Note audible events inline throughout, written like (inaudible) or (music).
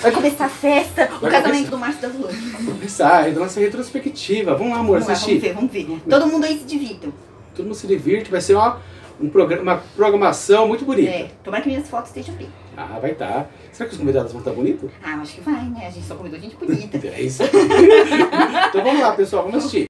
Vai começar a festa, o Vai casamento começar. do Márcio da Lua. Vamos começar a nossa retrospectiva. Vamos lá, amor, Vamos lá, assistir. vamos ver, vamos ver. Todo mundo aí se divirta. Todo mundo se divirte, vai ser ó, um programa, uma programação muito bonita. É, tomara que minhas fotos estejam bem. Ah, vai estar. Será que os convidados vão estar bonitos? Ah, acho que vai, né? A gente só convidou gente bonita. (laughs) É isso (laughs) então vamos lá, pessoal, vamos assistir.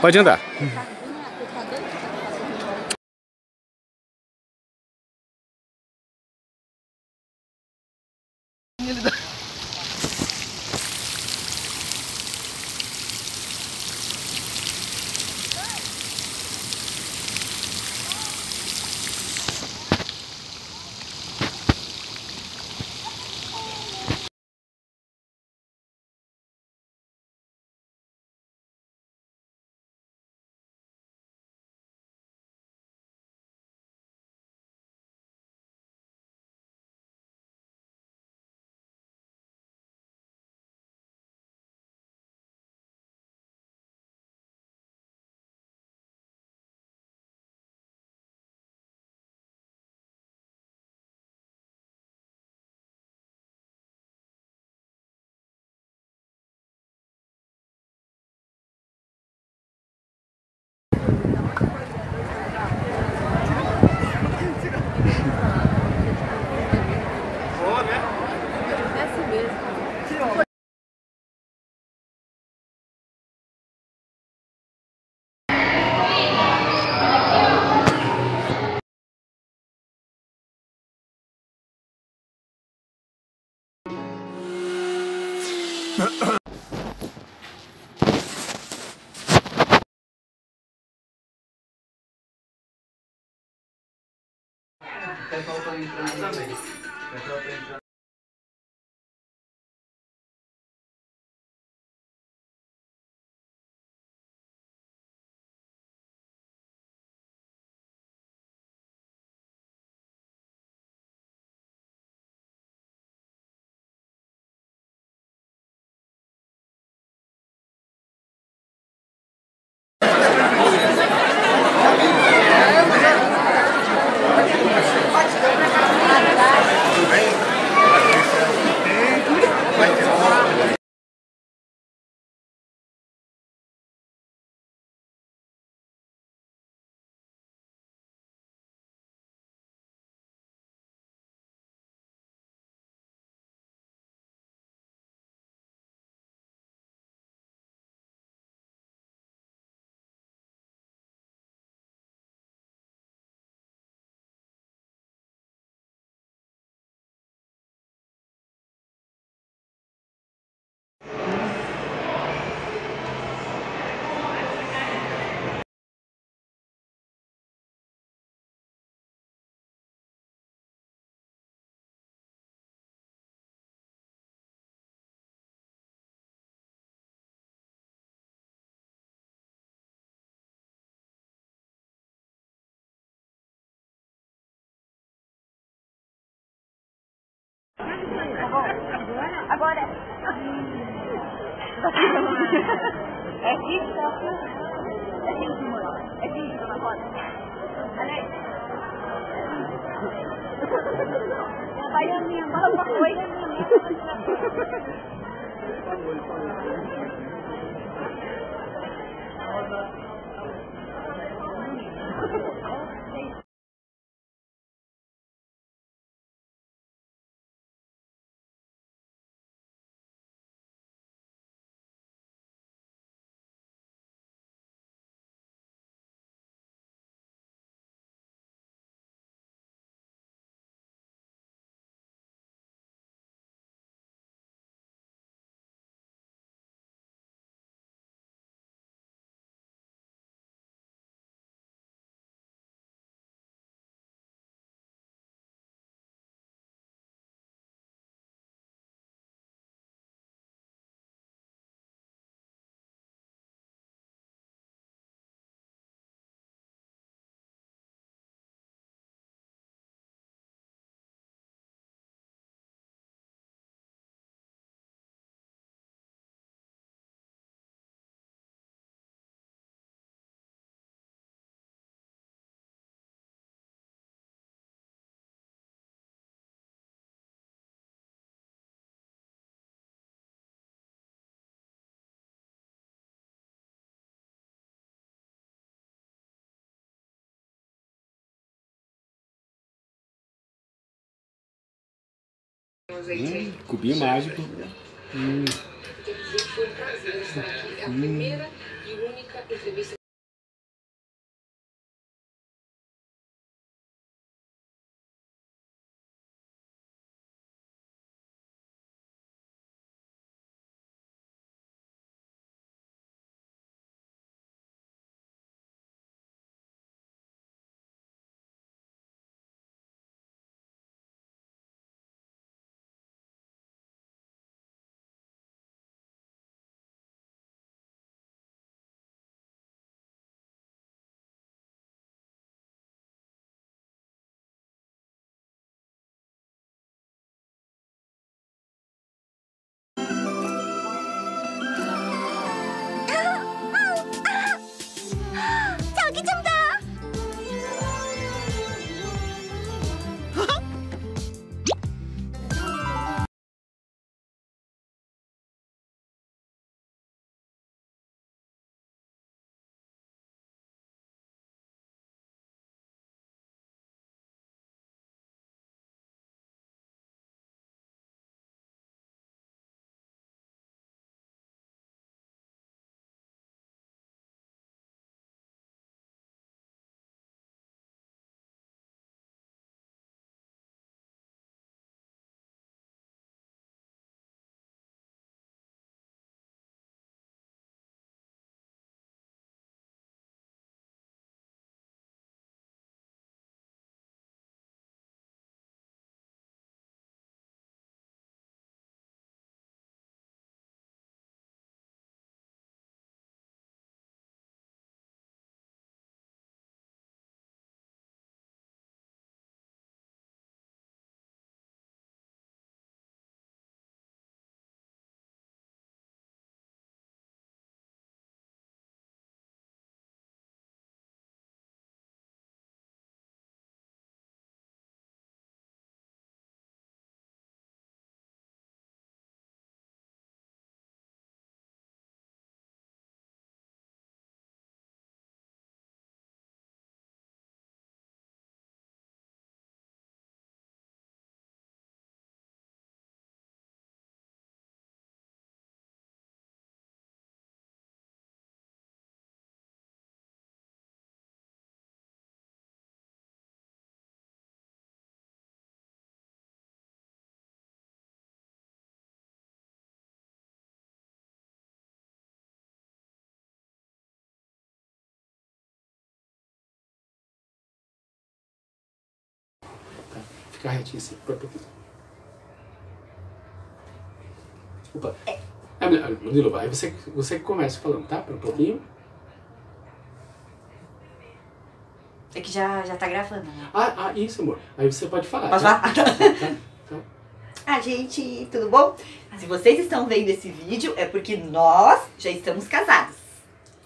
Pode andar. Metropolitan. Agora. É aqui? É aqui, amor. É aqui, dona Rosa. Aí. Vai a minha mão, foi a minha Hum, cubinho mágico. Hum. É Fica retinho assim, por pouquinho. Opa. É, Danilo, aí você, você que começa falando, tá? Por um pouquinho. É que já, já tá gravando, né? Ah, ah, isso, amor. Aí você pode falar. Posso tá? falar? Tá, tá, tá. (laughs) Ah, gente, tudo bom? Se vocês estão vendo esse vídeo, é porque nós já estamos casados.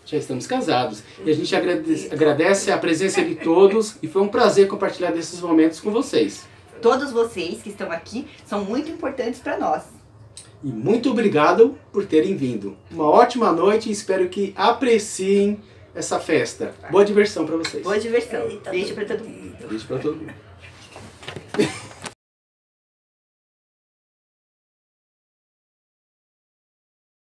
Já estamos casados. E a gente agradece, agradece a presença de todos e foi um prazer compartilhar desses momentos com vocês. Todos vocês que estão aqui são muito importantes para nós. E muito obrigado por terem vindo. Uma ótima noite e espero que apreciem essa festa. Boa diversão para vocês. Boa diversão. Beijo para todo mundo. Beijo para todo mundo.